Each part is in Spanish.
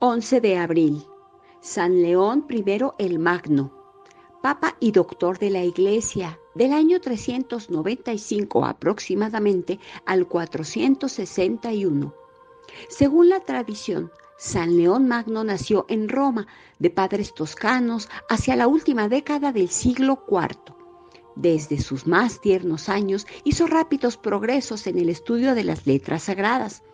11 de abril. San León I el Magno, Papa y Doctor de la Iglesia, del año 395 aproximadamente al 461. Según la tradición, San León Magno nació en Roma, de padres toscanos, hacia la última década del siglo IV. Desde sus más tiernos años hizo rápidos progresos en el estudio de las letras sagradas.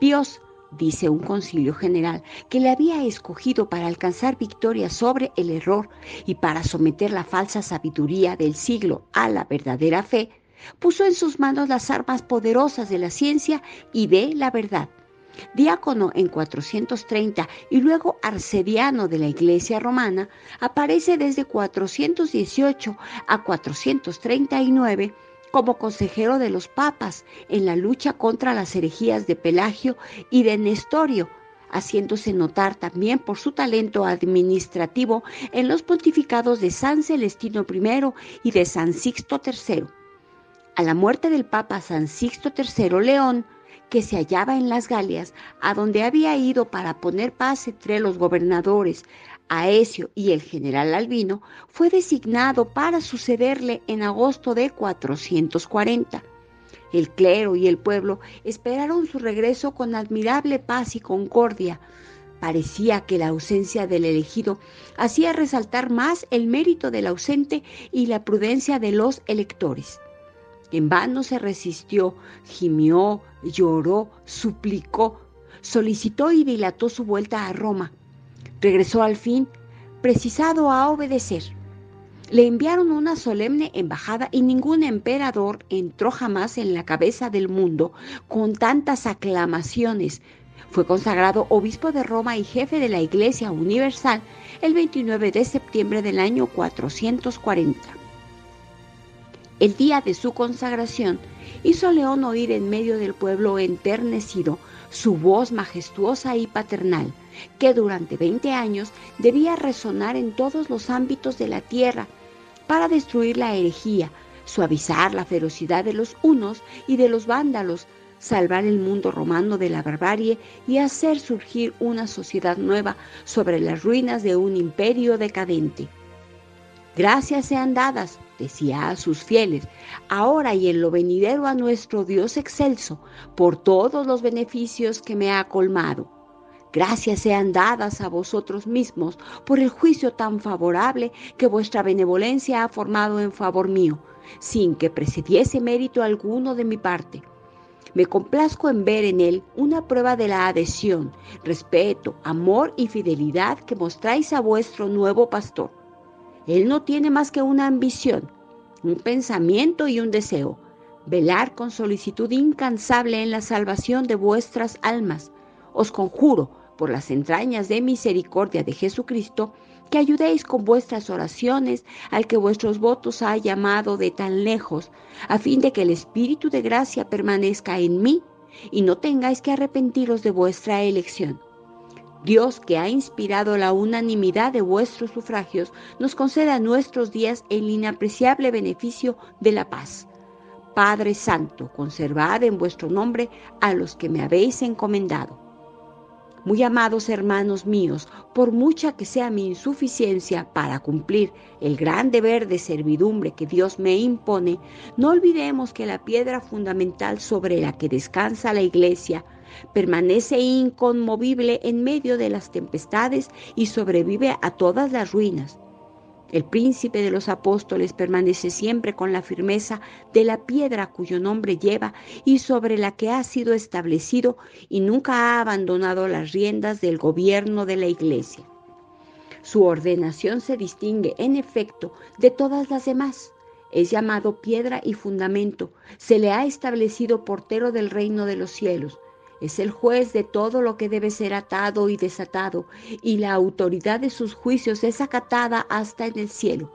Dios dice un concilio general, que le había escogido para alcanzar victoria sobre el error y para someter la falsa sabiduría del siglo a la verdadera fe, puso en sus manos las armas poderosas de la ciencia y de la verdad. Diácono en 430 y luego arcediano de la Iglesia romana, aparece desde 418 a 439 como consejero de los papas en la lucha contra las herejías de Pelagio y de Nestorio, haciéndose notar también por su talento administrativo en los pontificados de San Celestino I y de San Sixto III. A la muerte del Papa San Sixto III León, que se hallaba en las Galias, a donde había ido para poner paz entre los gobernadores, Aesio y el general Albino, fue designado para sucederle en agosto de 440. El clero y el pueblo esperaron su regreso con admirable paz y concordia. Parecía que la ausencia del elegido hacía resaltar más el mérito del ausente y la prudencia de los electores. En vano se resistió, gimió, lloró, suplicó, solicitó y dilató su vuelta a Roma. Regresó al fin, precisado a obedecer. Le enviaron una solemne embajada y ningún emperador entró jamás en la cabeza del mundo con tantas aclamaciones. Fue consagrado obispo de Roma y jefe de la Iglesia Universal el 29 de septiembre del año 440 el día de su consagración, hizo León oír en medio del pueblo enternecido su voz majestuosa y paternal, que durante 20 años debía resonar en todos los ámbitos de la tierra para destruir la herejía, suavizar la ferocidad de los unos y de los vándalos, salvar el mundo romano de la barbarie y hacer surgir una sociedad nueva sobre las ruinas de un imperio decadente. Gracias sean dadas, decía a sus fieles, ahora y en lo venidero a nuestro Dios excelso, por todos los beneficios que me ha colmado. Gracias sean dadas a vosotros mismos por el juicio tan favorable que vuestra benevolencia ha formado en favor mío, sin que precediese mérito alguno de mi parte. Me complazco en ver en él una prueba de la adhesión, respeto, amor y fidelidad que mostráis a vuestro nuevo pastor él no tiene más que una ambición, un pensamiento y un deseo, velar con solicitud incansable en la salvación de vuestras almas. Os conjuro, por las entrañas de misericordia de Jesucristo, que ayudéis con vuestras oraciones al que vuestros votos ha llamado de tan lejos, a fin de que el Espíritu de gracia permanezca en mí y no tengáis que arrepentiros de vuestra elección. Dios que ha inspirado la unanimidad de vuestros sufragios, nos conceda nuestros días el inapreciable beneficio de la paz. Padre Santo, conservad en vuestro nombre a los que me habéis encomendado. Muy amados hermanos míos, por mucha que sea mi insuficiencia para cumplir el gran deber de servidumbre que Dios me impone, no olvidemos que la piedra fundamental sobre la que descansa la Iglesia permanece inconmovible en medio de las tempestades y sobrevive a todas las ruinas. El príncipe de los apóstoles permanece siempre con la firmeza de la piedra cuyo nombre lleva y sobre la que ha sido establecido y nunca ha abandonado las riendas del gobierno de la iglesia. Su ordenación se distingue, en efecto, de todas las demás. Es llamado piedra y fundamento. Se le ha establecido portero del reino de los cielos. Es el juez de todo lo que debe ser atado y desatado, y la autoridad de sus juicios es acatada hasta en el cielo.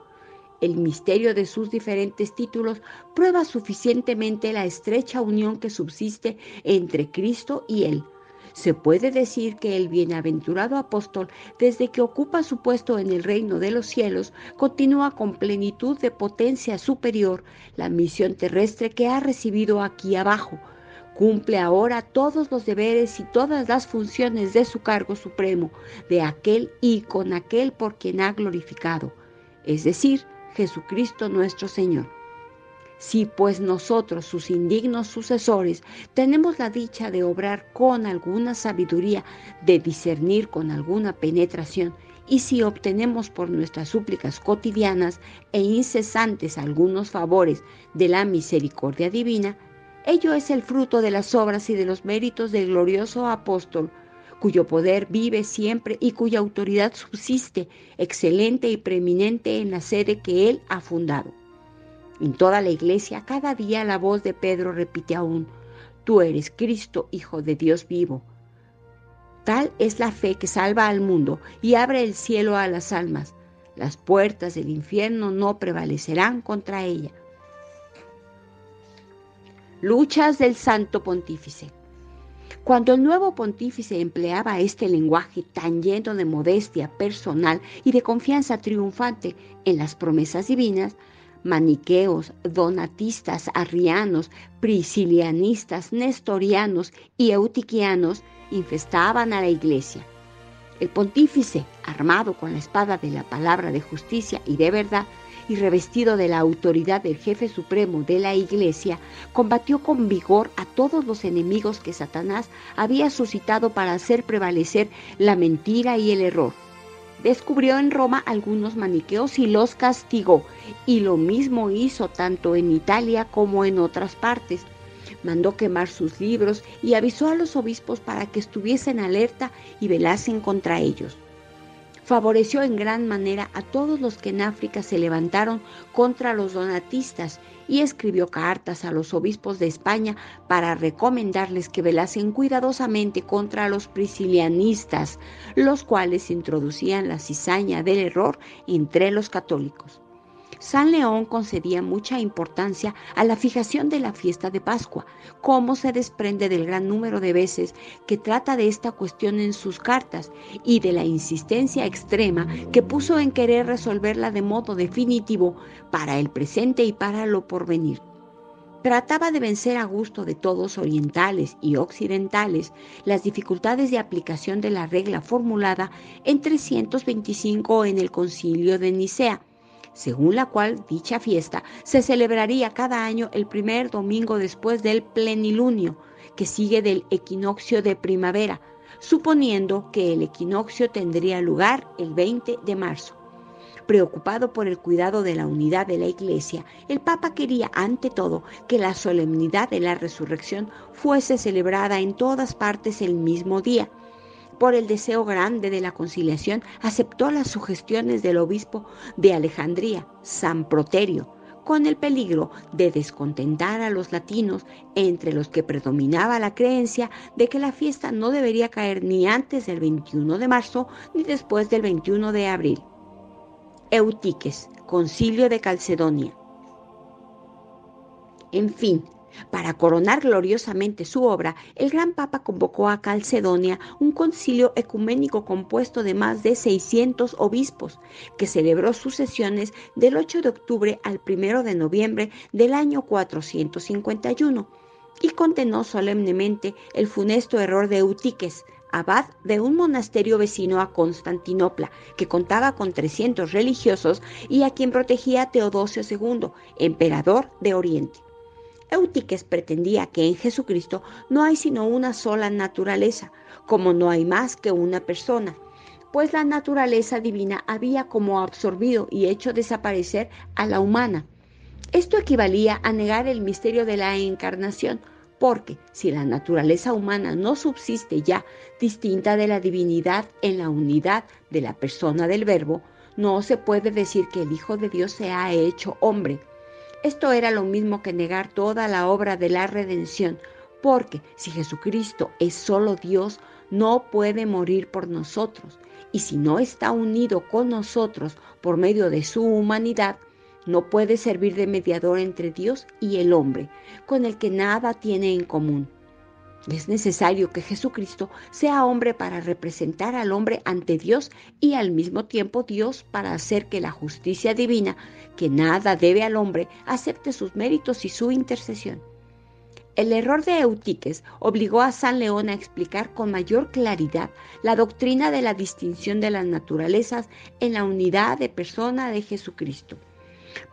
El misterio de sus diferentes títulos prueba suficientemente la estrecha unión que subsiste entre Cristo y Él. Se puede decir que el bienaventurado apóstol, desde que ocupa su puesto en el reino de los cielos, continúa con plenitud de potencia superior la misión terrestre que ha recibido aquí abajo, cumple ahora todos los deberes y todas las funciones de su cargo supremo, de aquel y con aquel por quien ha glorificado, es decir, Jesucristo nuestro Señor. Si pues nosotros, sus indignos sucesores, tenemos la dicha de obrar con alguna sabiduría, de discernir con alguna penetración, y si obtenemos por nuestras súplicas cotidianas e incesantes algunos favores de la misericordia divina, ello es el fruto de las obras y de los méritos del glorioso apóstol, cuyo poder vive siempre y cuya autoridad subsiste, excelente y preeminente en la sede que él ha fundado. En toda la iglesia, cada día la voz de Pedro repite aún, Tú eres Cristo, Hijo de Dios vivo. Tal es la fe que salva al mundo y abre el cielo a las almas. Las puertas del infierno no prevalecerán contra ella. Luchas del Santo Pontífice. Cuando el nuevo pontífice empleaba este lenguaje tan lleno de modestia personal y de confianza triunfante en las promesas divinas, maniqueos, donatistas, arrianos, priscilianistas, nestorianos y eutiquianos infestaban a la iglesia. El pontífice, armado con la espada de la palabra de justicia y de verdad, y revestido de la autoridad del jefe supremo de la iglesia, combatió con vigor a todos los enemigos que Satanás había suscitado para hacer prevalecer la mentira y el error descubrió en Roma algunos maniqueos y los castigó, y lo mismo hizo tanto en Italia como en otras partes. Mandó quemar sus libros y avisó a los obispos para que estuviesen alerta y velasen contra ellos favoreció en gran manera a todos los que en África se levantaron contra los donatistas y escribió cartas a los obispos de España para recomendarles que velasen cuidadosamente contra los priscilianistas, los cuales introducían la cizaña del error entre los católicos. San León concedía mucha importancia a la fijación de la fiesta de Pascua, como se desprende del gran número de veces que trata de esta cuestión en sus cartas y de la insistencia extrema que puso en querer resolverla de modo definitivo para el presente y para lo porvenir. Trataba de vencer a gusto de todos orientales y occidentales las dificultades de aplicación de la regla formulada en 325 en el concilio de Nicea, según la cual dicha fiesta se celebraría cada año el primer domingo después del plenilunio, que sigue del equinoccio de primavera, suponiendo que el equinoccio tendría lugar el 20 de marzo. Preocupado por el cuidado de la unidad de la Iglesia, el Papa quería ante todo que la solemnidad de la resurrección fuese celebrada en todas partes el mismo día, por el deseo grande de la conciliación, aceptó las sugestiones del obispo de Alejandría, San Proterio, con el peligro de descontentar a los latinos, entre los que predominaba la creencia de que la fiesta no debería caer ni antes del 21 de marzo ni después del 21 de abril. Eutiques, Concilio de Calcedonia. En fin, para coronar gloriosamente su obra, el gran papa convocó a Calcedonia un concilio ecuménico compuesto de más de 600 obispos, que celebró sus sesiones del 8 de octubre al 1 de noviembre del año 451 y condenó solemnemente el funesto error de Eutiques, abad de un monasterio vecino a Constantinopla, que contaba con 300 religiosos y a quien protegía Teodosio II, emperador de Oriente. Eutiques pretendía que en Jesucristo no hay sino una sola naturaleza, como no hay más que una persona, pues la naturaleza divina había como absorbido y hecho desaparecer a la humana. Esto equivalía a negar el misterio de la encarnación, porque si la naturaleza humana no subsiste ya distinta de la divinidad en la unidad de la persona del Verbo, no se puede decir que el Hijo de Dios se ha hecho hombre, esto era lo mismo que negar toda la obra de la redención, porque si Jesucristo es solo Dios, no puede morir por nosotros, y si no está unido con nosotros por medio de su humanidad, no puede servir de mediador entre Dios y el hombre, con el que nada tiene en común. Es necesario que Jesucristo sea hombre para representar al hombre ante Dios y al mismo tiempo Dios para hacer que la justicia divina, que nada debe al hombre, acepte sus méritos y su intercesión. El error de Eutiques obligó a San León a explicar con mayor claridad la doctrina de la distinción de las naturalezas en la unidad de persona de Jesucristo.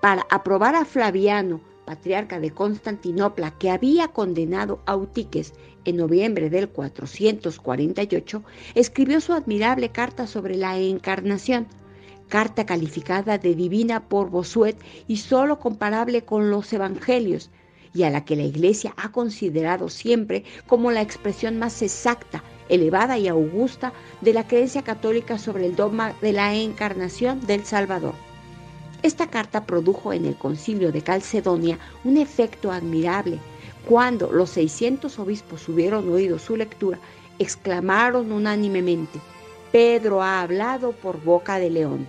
Para aprobar a Flaviano, patriarca de Constantinopla, que había condenado a Eutiques en noviembre del 448, escribió su admirable carta sobre la encarnación, carta calificada de divina por Bosuet y sólo comparable con los evangelios, y a la que la Iglesia ha considerado siempre como la expresión más exacta, elevada y augusta de la creencia católica sobre el dogma de la encarnación del Salvador. Esta carta produjo en el concilio de Calcedonia un efecto admirable. Cuando los 600 obispos hubieron oído su lectura, exclamaron unánimemente, Pedro ha hablado por boca de león.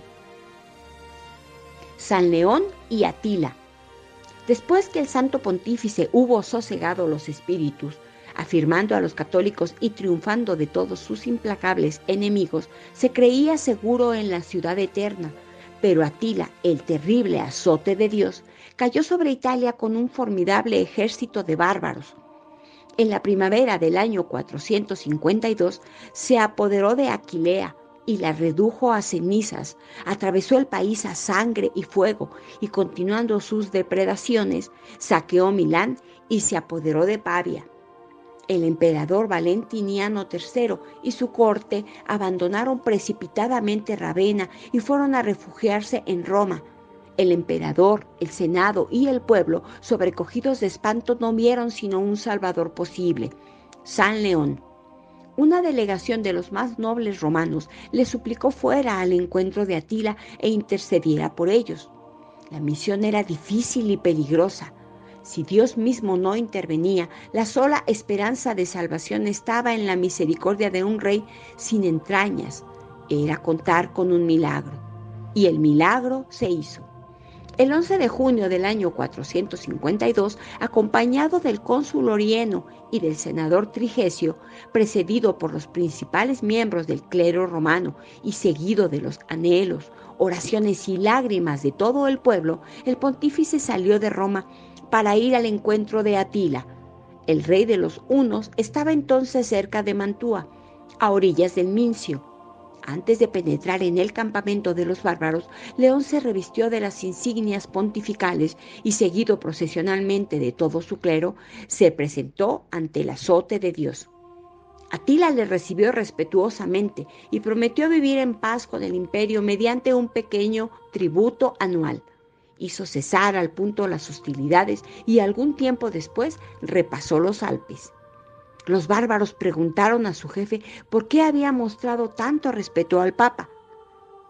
San León y Atila, Después que el santo pontífice hubo sosegado los espíritus, afirmando a los católicos y triunfando de todos sus implacables enemigos, se creía seguro en la ciudad eterna. Pero Atila, el terrible azote de Dios, cayó sobre Italia con un formidable ejército de bárbaros. En la primavera del año 452 se apoderó de Aquilea, y la redujo a cenizas, atravesó el país a sangre y fuego y continuando sus depredaciones, saqueó Milán y se apoderó de Pavia. El emperador Valentiniano III y su corte abandonaron precipitadamente Ravenna y fueron a refugiarse en Roma. El emperador, el senado y el pueblo, sobrecogidos de espanto, no vieron sino un salvador posible, San León una delegación de los más nobles romanos le suplicó fuera al encuentro de Atila e intercediera por ellos. La misión era difícil y peligrosa. Si Dios mismo no intervenía, la sola esperanza de salvación estaba en la misericordia de un rey sin entrañas. Era contar con un milagro. Y el milagro se hizo. El 11 de junio del año 452, acompañado del cónsul Orieno y del senador Trigesio, precedido por los principales miembros del clero romano y seguido de los anhelos, oraciones y lágrimas de todo el pueblo, el pontífice salió de Roma para ir al encuentro de Atila. El rey de los hunos estaba entonces cerca de Mantua, a orillas del Mincio antes de penetrar en el campamento de los bárbaros, León se revistió de las insignias pontificales y, seguido procesionalmente de todo su clero, se presentó ante el azote de Dios. Atila le recibió respetuosamente y prometió vivir en paz con el imperio mediante un pequeño tributo anual. Hizo cesar al punto las hostilidades y algún tiempo después repasó los Alpes. Los bárbaros preguntaron a su jefe por qué había mostrado tanto respeto al Papa.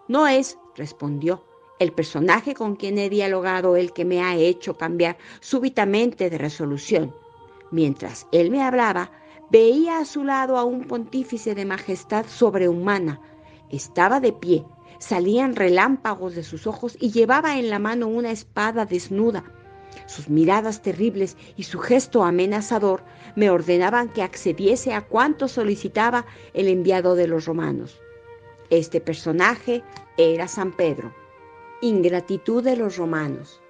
No es, respondió, el personaje con quien he dialogado el que me ha hecho cambiar súbitamente de resolución. Mientras él me hablaba, veía a su lado a un pontífice de majestad sobrehumana. Estaba de pie, salían relámpagos de sus ojos y llevaba en la mano una espada desnuda sus miradas terribles y su gesto amenazador me ordenaban que accediese a cuanto solicitaba el enviado de los romanos. Este personaje era San Pedro. Ingratitud de los romanos.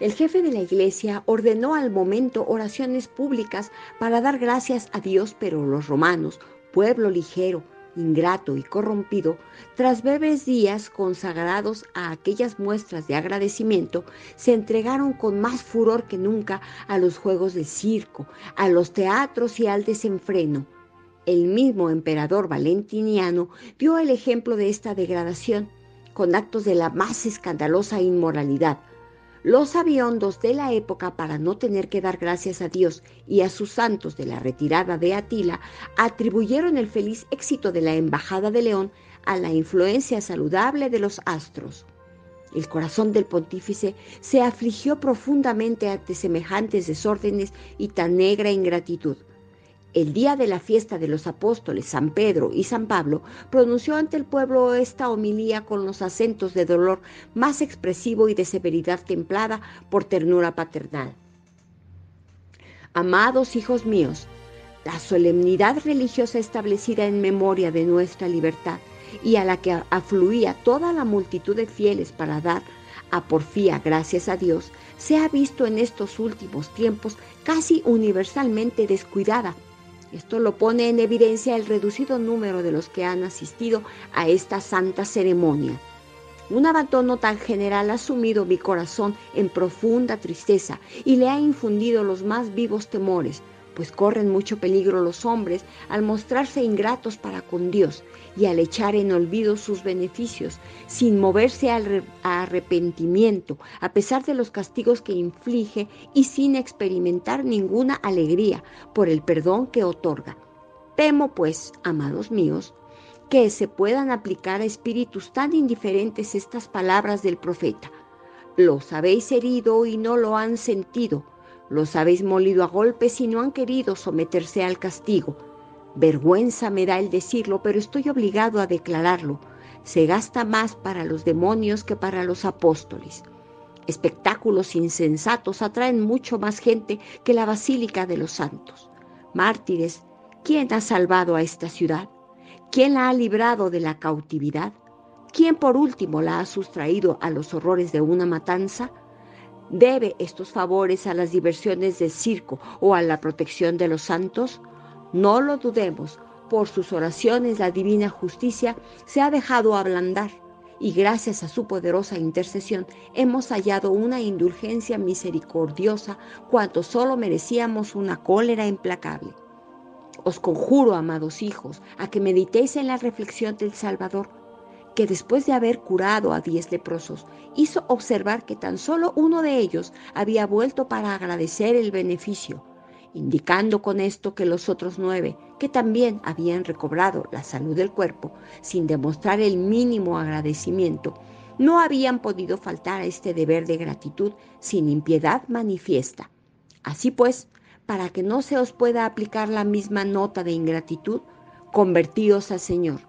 El jefe de la iglesia ordenó al momento oraciones públicas para dar gracias a Dios, pero los romanos, pueblo ligero, ingrato y corrompido, tras breves días consagrados a aquellas muestras de agradecimiento, se entregaron con más furor que nunca a los juegos de circo, a los teatros y al desenfreno. El mismo emperador Valentiniano dio el ejemplo de esta degradación con actos de la más escandalosa inmoralidad, los aviondos de la época, para no tener que dar gracias a Dios y a sus santos de la retirada de Atila, atribuyeron el feliz éxito de la Embajada de León a la influencia saludable de los astros. El corazón del pontífice se afligió profundamente ante semejantes desórdenes y tan negra ingratitud. El día de la fiesta de los apóstoles San Pedro y San Pablo pronunció ante el pueblo esta homilía con los acentos de dolor más expresivo y de severidad templada por ternura paternal. Amados hijos míos, la solemnidad religiosa establecida en memoria de nuestra libertad y a la que afluía toda la multitud de fieles para dar A porfía, gracias a Dios, se ha visto en estos últimos tiempos casi universalmente descuidada. Esto lo pone en evidencia el reducido número de los que han asistido a esta santa ceremonia. Un abandono tan general ha sumido mi corazón en profunda tristeza y le ha infundido los más vivos temores, pues corren mucho peligro los hombres al mostrarse ingratos para con Dios y al echar en olvido sus beneficios, sin moverse al arrepentimiento, a pesar de los castigos que inflige y sin experimentar ninguna alegría por el perdón que otorga. Temo, pues, amados míos, que se puedan aplicar a espíritus tan indiferentes estas palabras del profeta. Los habéis herido y no lo han sentido los habéis molido a golpes y no han querido someterse al castigo. Vergüenza me da el decirlo, pero estoy obligado a declararlo. Se gasta más para los demonios que para los apóstoles. Espectáculos insensatos atraen mucho más gente que la Basílica de los Santos. Mártires, ¿quién ha salvado a esta ciudad? ¿Quién la ha librado de la cautividad? ¿Quién por último la ha sustraído a los horrores de una matanza? Debe estos favores a las diversiones del circo o a la protección de los santos? No lo dudemos, por sus oraciones la divina justicia se ha dejado ablandar y gracias a su poderosa intercesión hemos hallado una indulgencia misericordiosa cuanto solo merecíamos una cólera implacable. Os conjuro, amados hijos, a que meditéis en la reflexión del Salvador que después de haber curado a diez leprosos, hizo observar que tan solo uno de ellos había vuelto para agradecer el beneficio, indicando con esto que los otros nueve, que también habían recobrado la salud del cuerpo, sin demostrar el mínimo agradecimiento, no habían podido faltar a este deber de gratitud sin impiedad manifiesta. Así pues, para que no se os pueda aplicar la misma nota de ingratitud, convertíos al Señor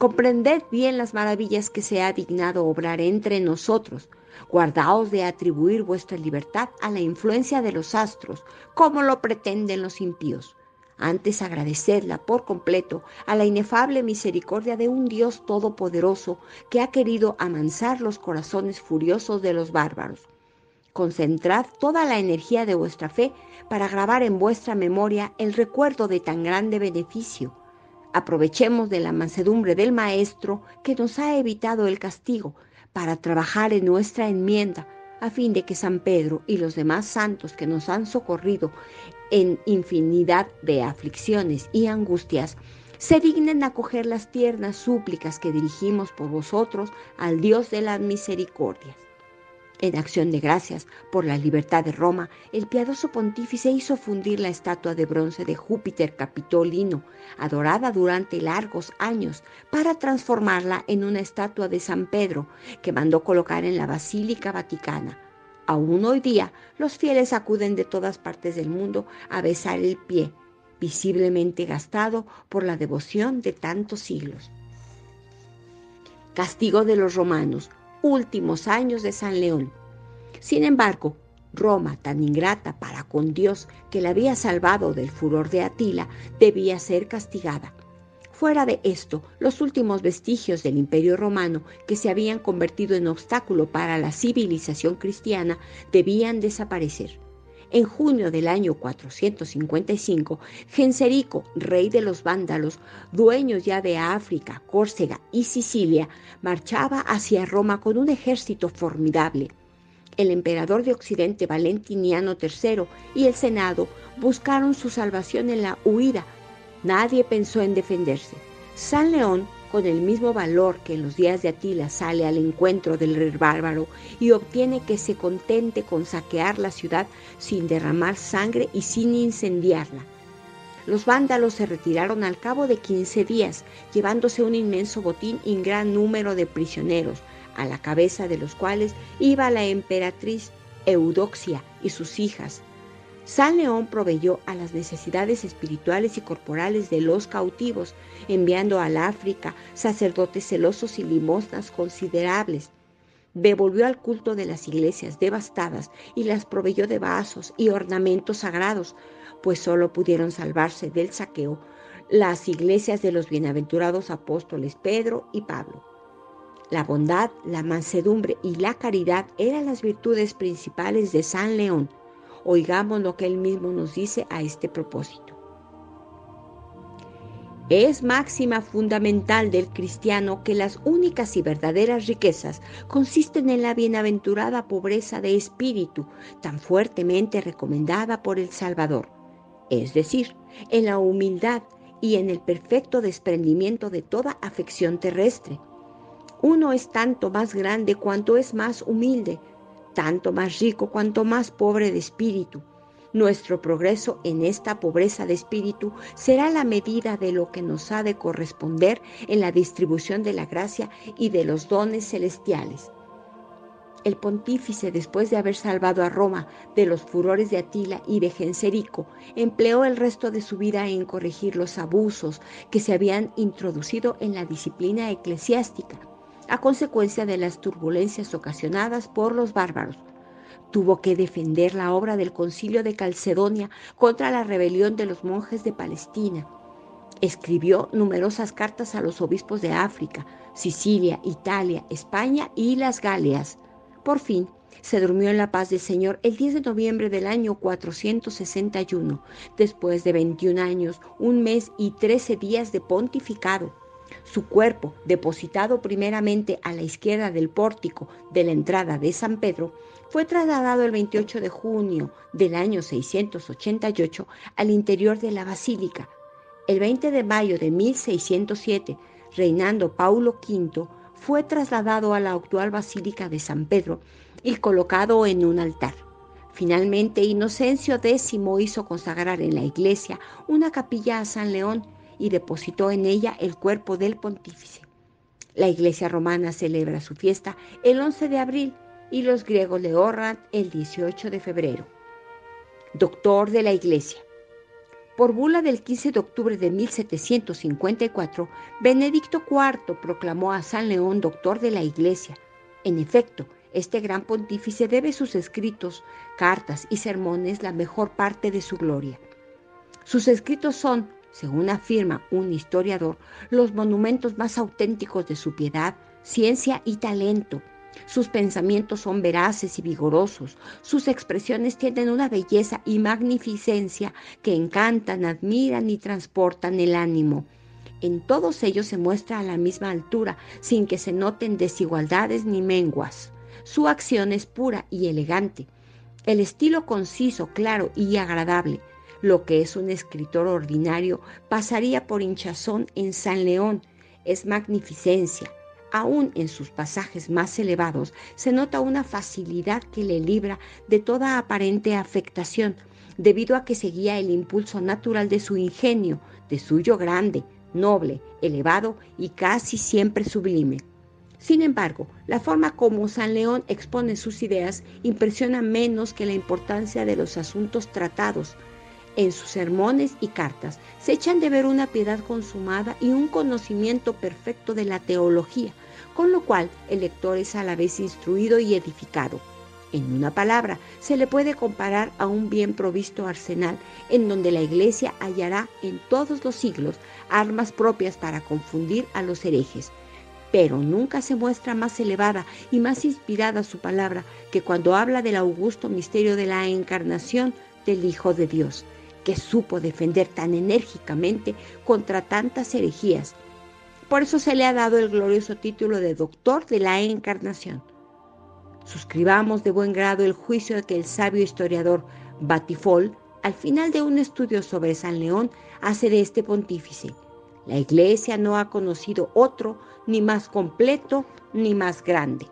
Comprended bien las maravillas que se ha dignado obrar entre nosotros. Guardaos de atribuir vuestra libertad a la influencia de los astros, como lo pretenden los impíos. Antes agradecedla por completo a la inefable misericordia de un Dios todopoderoso que ha querido amansar los corazones furiosos de los bárbaros. Concentrad toda la energía de vuestra fe para grabar en vuestra memoria el recuerdo de tan grande beneficio Aprovechemos de la mansedumbre del Maestro que nos ha evitado el castigo para trabajar en nuestra enmienda a fin de que San Pedro y los demás santos que nos han socorrido en infinidad de aflicciones y angustias se dignen acoger las tiernas súplicas que dirigimos por vosotros al Dios de las misericordias. En acción de gracias por la libertad de Roma, el piadoso pontífice hizo fundir la estatua de bronce de Júpiter Capitolino, adorada durante largos años, para transformarla en una estatua de San Pedro, que mandó colocar en la Basílica Vaticana. Aún hoy día, los fieles acuden de todas partes del mundo a besar el pie, visiblemente gastado por la devoción de tantos siglos. Castigo de los romanos, últimos años de San León. Sin embargo, Roma, tan ingrata para con Dios que la había salvado del furor de Atila, debía ser castigada. Fuera de esto, los últimos vestigios del imperio romano que se habían convertido en obstáculo para la civilización cristiana debían desaparecer. En junio del año 455, Genserico, rey de los vándalos, dueño ya de África, Córcega y Sicilia, marchaba hacia Roma con un ejército formidable. El emperador de Occidente, Valentiniano III, y el Senado buscaron su salvación en la huida. Nadie pensó en defenderse. San León con el mismo valor que en los días de Atila sale al encuentro del bárbaro y obtiene que se contente con saquear la ciudad sin derramar sangre y sin incendiarla. Los vándalos se retiraron al cabo de 15 días, llevándose un inmenso botín y un gran número de prisioneros, a la cabeza de los cuales iba la emperatriz Eudoxia y sus hijas, San León proveyó a las necesidades espirituales y corporales de los cautivos, enviando al África sacerdotes celosos y limosnas considerables. Devolvió al culto de las iglesias devastadas y las proveyó de vasos y ornamentos sagrados, pues solo pudieron salvarse del saqueo las iglesias de los bienaventurados apóstoles Pedro y Pablo. La bondad, la mansedumbre y la caridad eran las virtudes principales de San León. Oigamos lo que él mismo nos dice a este propósito. Es máxima fundamental del cristiano que las únicas y verdaderas riquezas consisten en la bienaventurada pobreza de espíritu, tan fuertemente recomendada por el Salvador, es decir, en la humildad y en el perfecto desprendimiento de toda afección terrestre. Uno es tanto más grande cuanto es más humilde, tanto más rico cuanto más pobre de espíritu. Nuestro progreso en esta pobreza de espíritu será la medida de lo que nos ha de corresponder en la distribución de la gracia y de los dones celestiales. El pontífice, después de haber salvado a Roma de los furores de Atila y de Genserico, empleó el resto de su vida en corregir los abusos que se habían introducido en la disciplina eclesiástica a consecuencia de las turbulencias ocasionadas por los bárbaros Tuvo que defender la obra del concilio de Calcedonia contra la rebelión de los monjes de Palestina. Escribió numerosas cartas a los obispos de África, Sicilia, Italia, España y las Galias. Por fin, se durmió en la paz del Señor el 10 de noviembre del año 461, después de 21 años, un mes y 13 días de pontificado. Su cuerpo, depositado primeramente a la izquierda del pórtico de la entrada de San Pedro, fue trasladado el 28 de junio del año 688 al interior de la basílica. El 20 de mayo de 1607, reinando Paulo V, fue trasladado a la actual basílica de San Pedro y colocado en un altar. Finalmente, Inocencio X hizo consagrar en la iglesia una capilla a San León y depositó en ella el cuerpo del pontífice. La Iglesia romana celebra su fiesta el 11 de abril y los griegos le honran el 18 de febrero. Doctor de la Iglesia. Por bula del 15 de octubre de 1754, Benedicto IV proclamó a San León doctor de la Iglesia. En efecto, este gran pontífice debe sus escritos, cartas y sermones la mejor parte de su gloria. Sus escritos son según afirma un historiador, los monumentos más auténticos de su piedad, ciencia y talento. Sus pensamientos son veraces y vigorosos, sus expresiones tienen una belleza y magnificencia que encantan, admiran y transportan el ánimo. En todos ellos se muestra a la misma altura, sin que se noten desigualdades ni menguas. Su acción es pura y elegante. El estilo conciso, claro y agradable, lo que es un escritor ordinario pasaría por hinchazón en San León. Es magnificencia. Aún en sus pasajes más elevados se nota una facilidad que le libra de toda aparente afectación, debido a que seguía el impulso natural de su ingenio, de suyo grande, noble, elevado y casi siempre sublime. Sin embargo, la forma como San León expone sus ideas impresiona menos que la importancia de los asuntos tratados, en sus sermones y cartas se echan de ver una piedad consumada y un conocimiento perfecto de la teología, con lo cual el lector es a la vez instruido y edificado. En una palabra, se le puede comparar a un bien provisto arsenal en donde la Iglesia hallará en todos los siglos armas propias para confundir a los herejes. Pero nunca se muestra más elevada y más inspirada su palabra que cuando habla del augusto misterio de la encarnación del Hijo de Dios que supo defender tan enérgicamente contra tantas herejías. Por eso se le ha dado el glorioso título de Doctor de la Encarnación. Suscribamos de buen grado el juicio de que el sabio historiador Batifol, al final de un estudio sobre San León, hace de este pontífice. La Iglesia no ha conocido otro ni más completo ni más grande.